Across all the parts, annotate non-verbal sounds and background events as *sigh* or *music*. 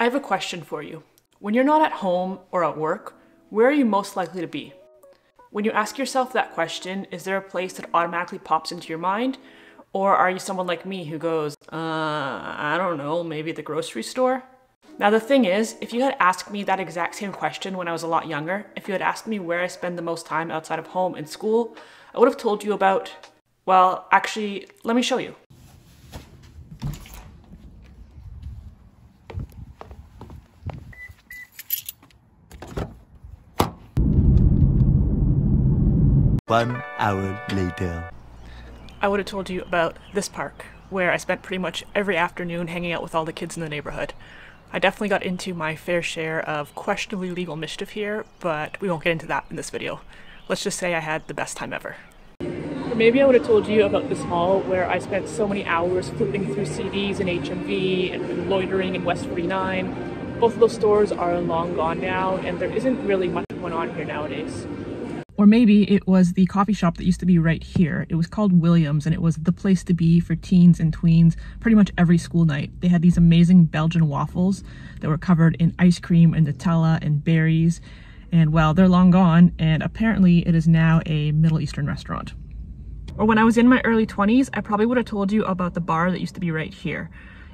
I have a question for you. When you're not at home or at work, where are you most likely to be? When you ask yourself that question, is there a place that automatically pops into your mind? Or are you someone like me who goes, uh, I don't know, maybe the grocery store? Now, the thing is, if you had asked me that exact same question when I was a lot younger, if you had asked me where I spend the most time outside of home and school, I would have told you about, well, actually, let me show you. One hour later. I would have told you about this park, where I spent pretty much every afternoon hanging out with all the kids in the neighborhood. I definitely got into my fair share of questionably legal mischief here, but we won't get into that in this video. Let's just say I had the best time ever. Or maybe I would have told you about this mall where I spent so many hours flipping through CDs in HMV and loitering in West 49. Both of those stores are long gone now, and there isn't really much going on here nowadays. Or maybe it was the coffee shop that used to be right here. It was called Williams and it was the place to be for teens and tweens pretty much every school night. They had these amazing Belgian waffles that were covered in ice cream and Nutella and berries. And well, they're long gone and apparently it is now a Middle Eastern restaurant. Or when I was in my early 20s, I probably would have told you about the bar that used to be right here.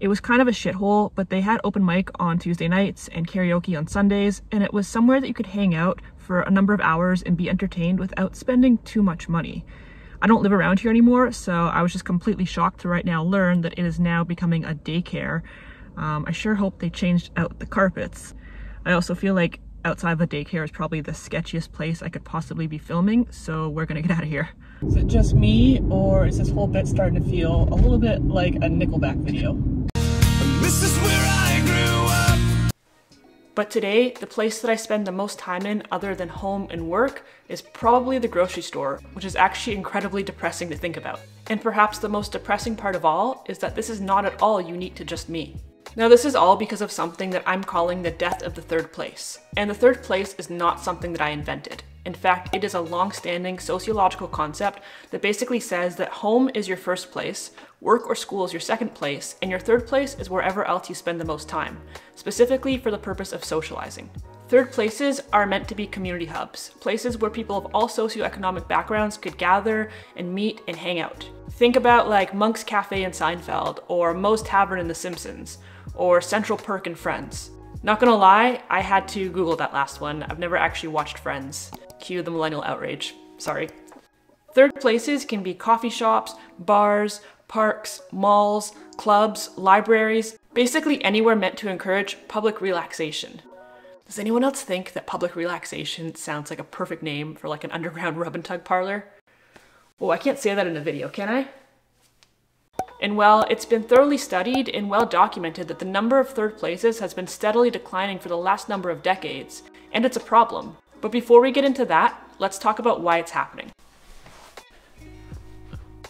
It was kind of a shithole, but they had open mic on Tuesday nights and karaoke on Sundays, and it was somewhere that you could hang out for a number of hours and be entertained without spending too much money. I don't live around here anymore, so I was just completely shocked to right now learn that it is now becoming a daycare. Um, I sure hope they changed out the carpets. I also feel like outside of a daycare is probably the sketchiest place I could possibly be filming, so we're gonna get out of here. Is it just me, or is this whole bit starting to feel a little bit like a Nickelback video? This is where I grew up. But today, the place that I spend the most time in other than home and work is probably the grocery store, which is actually incredibly depressing to think about. And perhaps the most depressing part of all is that this is not at all unique to just me. Now this is all because of something that I'm calling the death of the third place. And the third place is not something that I invented. In fact, it is a long-standing sociological concept that basically says that home is your first place, work or school is your second place, and your third place is wherever else you spend the most time, specifically for the purpose of socializing. Third places are meant to be community hubs, places where people of all socioeconomic backgrounds could gather and meet and hang out. Think about like Monk's Cafe in Seinfeld, or Moe's Tavern in The Simpsons, or Central Perk in Friends. Not gonna lie, I had to Google that last one. I've never actually watched Friends. Cue the millennial outrage. Sorry. Third places can be coffee shops, bars, parks, malls, clubs, libraries, basically anywhere meant to encourage public relaxation. Does anyone else think that public relaxation sounds like a perfect name for like an underground *laughs* rub and tug parlor? Oh, I can't say that in a video, can I? And well, it's been thoroughly studied and well documented that the number of third places has been steadily declining for the last number of decades, and it's a problem. But before we get into that, let's talk about why it's happening.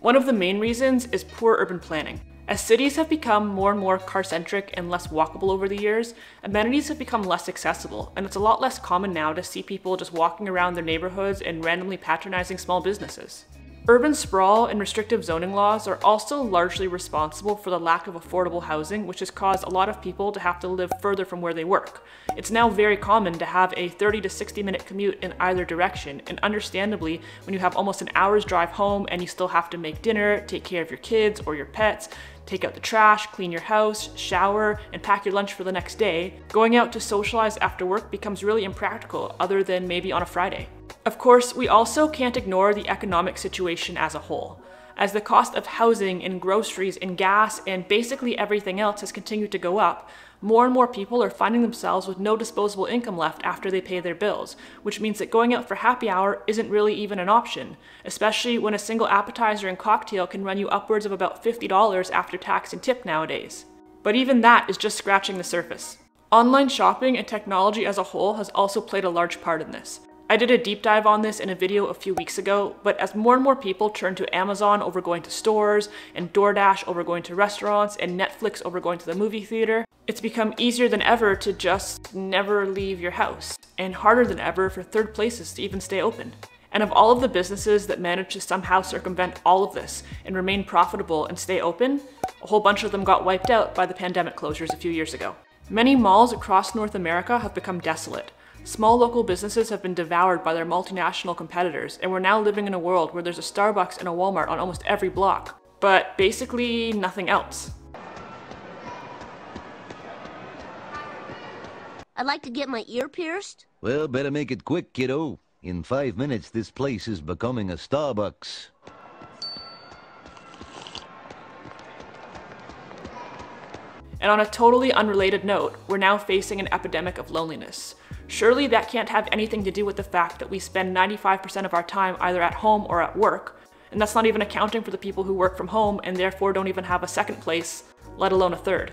One of the main reasons is poor urban planning. As cities have become more and more car-centric and less walkable over the years, amenities have become less accessible, and it's a lot less common now to see people just walking around their neighborhoods and randomly patronizing small businesses. Urban sprawl and restrictive zoning laws are also largely responsible for the lack of affordable housing, which has caused a lot of people to have to live further from where they work. It's now very common to have a 30 to 60 minute commute in either direction, and understandably, when you have almost an hour's drive home and you still have to make dinner, take care of your kids or your pets, take out the trash, clean your house, shower, and pack your lunch for the next day, going out to socialize after work becomes really impractical other than maybe on a Friday. Of course, we also can't ignore the economic situation as a whole. As the cost of housing and groceries and gas and basically everything else has continued to go up, more and more people are finding themselves with no disposable income left after they pay their bills, which means that going out for happy hour isn't really even an option, especially when a single appetizer and cocktail can run you upwards of about $50 after tax and tip nowadays. But even that is just scratching the surface. Online shopping and technology as a whole has also played a large part in this. I did a deep dive on this in a video a few weeks ago, but as more and more people turn to Amazon over going to stores, and DoorDash over going to restaurants, and Netflix over going to the movie theater, it's become easier than ever to just never leave your house, and harder than ever for third places to even stay open. And of all of the businesses that managed to somehow circumvent all of this and remain profitable and stay open, a whole bunch of them got wiped out by the pandemic closures a few years ago. Many malls across North America have become desolate. Small local businesses have been devoured by their multinational competitors, and we're now living in a world where there's a Starbucks and a Walmart on almost every block. But basically, nothing else. I'd like to get my ear pierced. Well, better make it quick, kiddo. In five minutes, this place is becoming a Starbucks. And on a totally unrelated note, we're now facing an epidemic of loneliness. Surely that can't have anything to do with the fact that we spend 95% of our time either at home or at work, and that's not even accounting for the people who work from home and therefore don't even have a second place, let alone a third.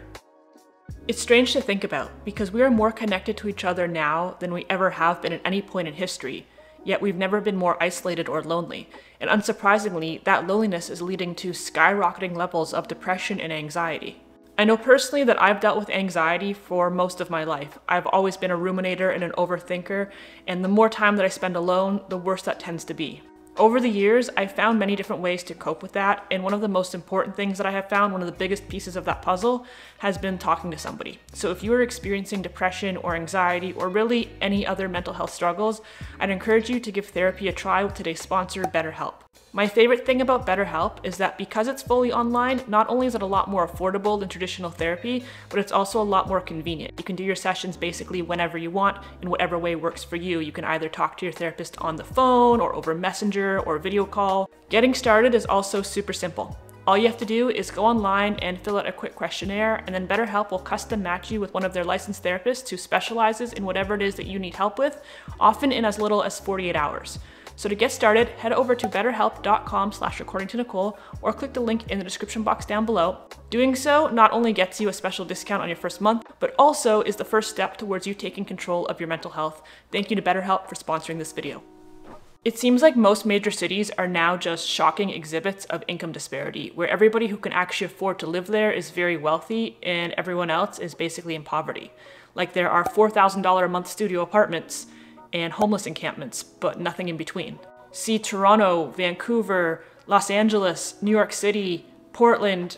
It's strange to think about because we are more connected to each other now than we ever have been at any point in history, yet we've never been more isolated or lonely. And unsurprisingly, that loneliness is leading to skyrocketing levels of depression and anxiety. I know personally that I've dealt with anxiety for most of my life. I've always been a ruminator and an overthinker, and the more time that I spend alone, the worse that tends to be. Over the years, I've found many different ways to cope with that, and one of the most important things that I have found, one of the biggest pieces of that puzzle, has been talking to somebody. So if you are experiencing depression or anxiety or really any other mental health struggles, I'd encourage you to give therapy a try with today's sponsor, BetterHelp. My favorite thing about BetterHelp is that because it's fully online, not only is it a lot more affordable than traditional therapy, but it's also a lot more convenient. You can do your sessions basically whenever you want, in whatever way works for you. You can either talk to your therapist on the phone or over Messenger or video call. Getting started is also super simple. All you have to do is go online and fill out a quick questionnaire, and then BetterHelp will custom match you with one of their licensed therapists who specializes in whatever it is that you need help with, often in as little as 48 hours. So to get started, head over to betterhelp.com slash according to Nicole or click the link in the description box down below. Doing so not only gets you a special discount on your first month, but also is the first step towards you taking control of your mental health. Thank you to BetterHelp for sponsoring this video. It seems like most major cities are now just shocking exhibits of income disparity, where everybody who can actually afford to live there is very wealthy and everyone else is basically in poverty. Like there are $4,000 a month studio apartments and homeless encampments, but nothing in between. See Toronto, Vancouver, Los Angeles, New York City, Portland,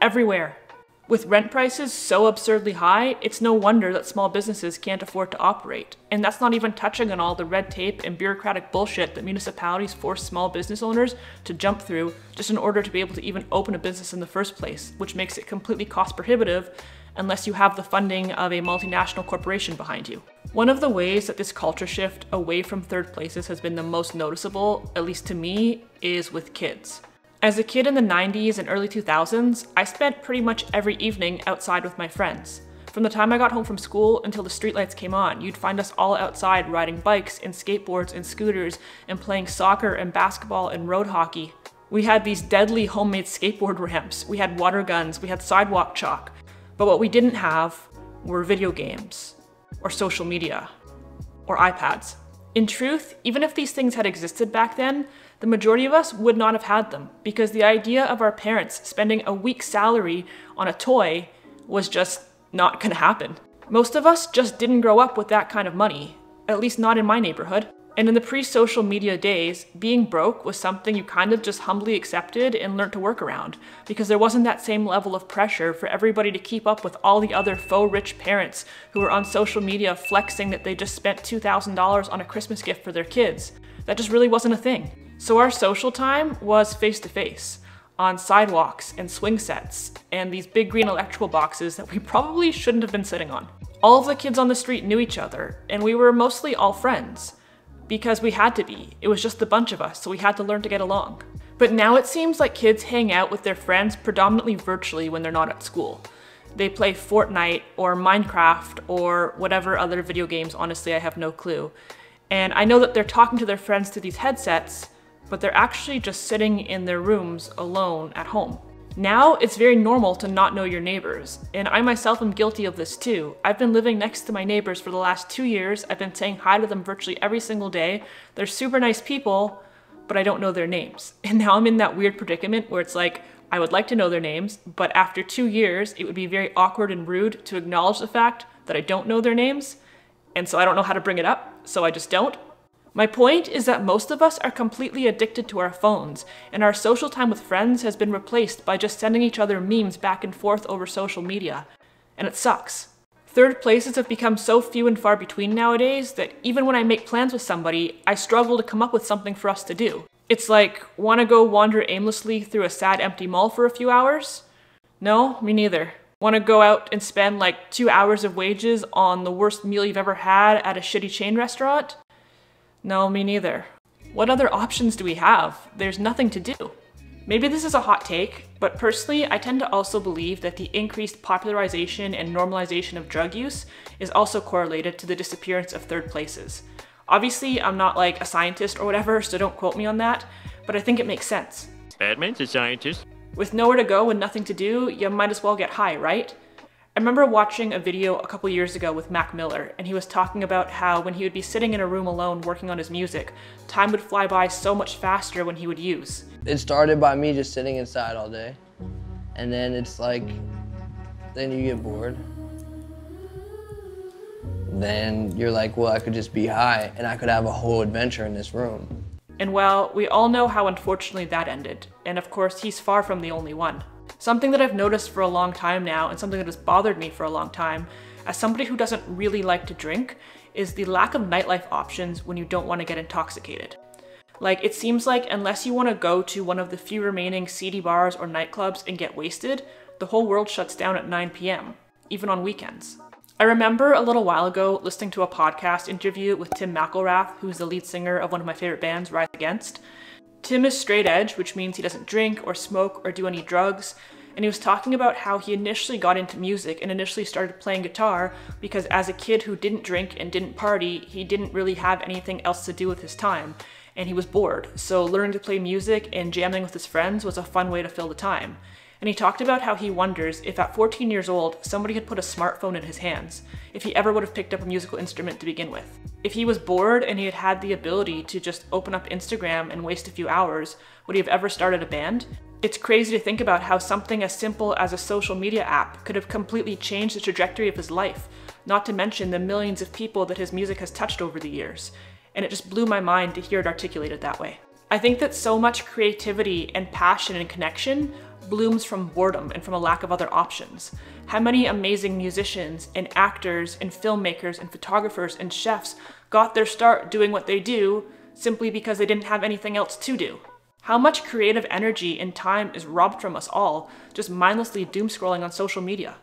everywhere. With rent prices so absurdly high, it's no wonder that small businesses can't afford to operate. And that's not even touching on all the red tape and bureaucratic bullshit that municipalities force small business owners to jump through just in order to be able to even open a business in the first place, which makes it completely cost prohibitive unless you have the funding of a multinational corporation behind you. One of the ways that this culture shift away from third places has been the most noticeable, at least to me, is with kids. As a kid in the 90s and early 2000s, I spent pretty much every evening outside with my friends. From the time I got home from school until the streetlights came on, you'd find us all outside riding bikes and skateboards and scooters and playing soccer and basketball and road hockey. We had these deadly homemade skateboard ramps, we had water guns, we had sidewalk chalk. But what we didn't have were video games, or social media, or iPads. In truth, even if these things had existed back then, the majority of us would not have had them because the idea of our parents spending a week's salary on a toy was just not gonna happen. Most of us just didn't grow up with that kind of money, at least not in my neighborhood. And in the pre social media days, being broke was something you kind of just humbly accepted and learned to work around because there wasn't that same level of pressure for everybody to keep up with all the other faux rich parents who were on social media flexing that they just spent $2,000 on a Christmas gift for their kids. That just really wasn't a thing. So our social time was face to face on sidewalks and swing sets and these big green electrical boxes that we *laughs* probably shouldn't have been sitting on. All of the kids on the street knew each other and we were mostly all friends because we had to be. It was just a bunch of us, so we had to learn to get along. But now it seems like kids hang out with their friends predominantly virtually when they're not at school. They play Fortnite or Minecraft or whatever other video games, honestly, I have no clue. And I know that they're talking to their friends through these headsets, but they're actually just sitting in their rooms alone at home. Now, it's very normal to not know your neighbors, and I myself am guilty of this too. I've been living next to my neighbors for the last two years. I've been saying hi to them virtually every single day. They're super nice people, but I don't know their names. *laughs* And now I'm in that weird predicament where it's like, I would like to know their names, but after two years, it would be very awkward and rude to acknowledge the fact that I don't know their names. And so I don't know how to bring it up, so I just don't. My point is that most of us are completely addicted to our phones, and our social time with friends has been replaced by just sending each other memes back and forth over social media. And it sucks. Third places have become so few and far between nowadays that even when I make plans with somebody, I struggle to come up with something for us to do. It's like, wanna go wander aimlessly through a sad empty mall for a few hours? No, me neither. Wanna go out and spend like two hours of wages on the worst meal you've ever had at a shitty chain restaurant? No, me neither. What other options do we have? There's nothing to do. Maybe this is a hot take, but personally, I tend to also believe that the increased popularization and normalization of drug use is also correlated to the disappearance of third places. Obviously, I'm not like a scientist or whatever, so don't quote me on that, but I think it makes sense. Batman's a scientist. With nowhere to go and nothing to do, you might as well get high, right? I remember watching a video a couple years ago with Mac Miller, and he was talking about how when he would be sitting in a room alone working on his music, time would fly by so much faster when he would use. It started by me just sitting inside all day, and then it's like, then you get bored. Then you're like, well, I could just be high, and I could have a whole adventure in this room. And well, we all know how unfortunately that ended, and of course, he's far from the only one. Something that I've noticed for a long time now, and something that has bothered me for a long time, as somebody who doesn't really like to drink, is the lack of nightlife options when you don't want to get intoxicated. Like, it seems like unless you want to go to one of the few remaining seedy bars or nightclubs and get wasted, the whole world shuts down at 9 p.m., even on weekends. I remember a little while ago listening to a podcast interview with Tim McIlrath, who's the lead singer of one of my favorite bands, Rise Against, Tim is straight edge, which means he doesn't drink or smoke or do any drugs. And he was talking about how he initially got into music and initially started playing guitar because as a kid who didn't drink and didn't party, he didn't really have anything else to do with his time and he was bored. So learning to play music and jamming with his friends was a fun way to fill the time and he talked about how he wonders if at 14 years old somebody had put a smartphone in his hands, if he ever would have picked up a musical instrument to begin with. If he was bored and he had had the ability to just open up Instagram and waste a few hours, would he have ever started a band? It's crazy to think about how something as simple as a social media app could have completely changed the trajectory of his life, not to mention the millions of people that his music has touched over the years. And it just blew my mind to hear it articulated that way. I think that so much creativity and passion and connection blooms from boredom and from a lack of other options. How many amazing musicians and actors and filmmakers and photographers and chefs got their start doing what they do simply because they didn't have anything else to do? How much creative energy and time is robbed from us all just mindlessly doom scrolling on social media?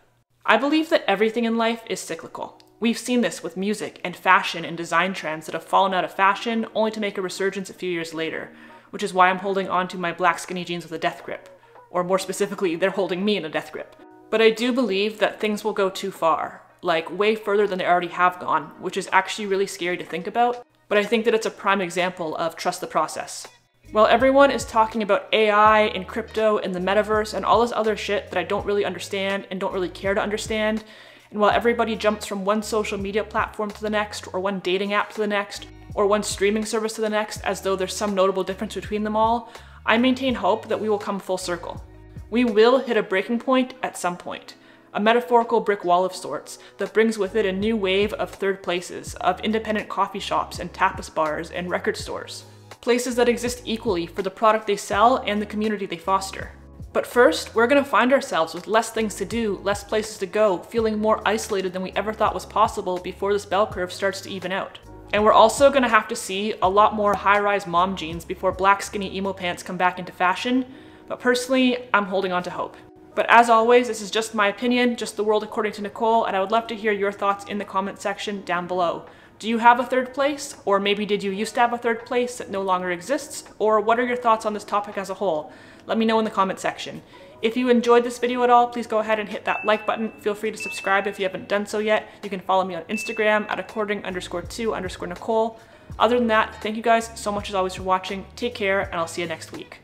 I believe that everything in life is cyclical. We've seen this with music and fashion and design trends that have fallen out of fashion only to make a resurgence a few years later, which is why I'm holding on to my black skinny jeans with a death grip or more specifically, they're holding me in a death grip. But I do believe that things will go too far, like way further than they already have gone, which is actually really scary to think about. But I think that it's a prime example of trust the process. While everyone is talking about AI and crypto and the metaverse and all this other shit that I don't really understand and don't really care to understand, and while everybody jumps from one social media platform to the next, or one dating app to the next, or one streaming service to the next as though there's some notable difference between them all, I maintain hope that we will come full circle. We will hit a breaking point at some point, a metaphorical brick wall of sorts that brings with it a new wave of third places, of independent coffee shops and tapas bars and record stores. Places that exist equally for the product they sell and the community they foster. But first, we're gonna find ourselves with less things to do, less places to go, feeling more isolated than we ever thought was possible before this bell curve starts to even out. And we're also gonna have to see a lot more high-rise mom jeans before black skinny emo pants come back into fashion, but personally, I'm holding on to hope. But as always, this is just my opinion, just the world according to Nicole, and I would love to hear your thoughts in the comment section down below. Do you have a third place? Or maybe did you used to have a third place that no longer exists? Or what are your thoughts on this topic as a whole? Let me know in the comment section. If you enjoyed this video at all, please go ahead and hit that like button. Feel free to subscribe if you haven't done so yet. You can follow me on Instagram at according underscore to underscore Nicole. Other than that, thank you guys so much as always for watching. Take care, and I'll see you next week.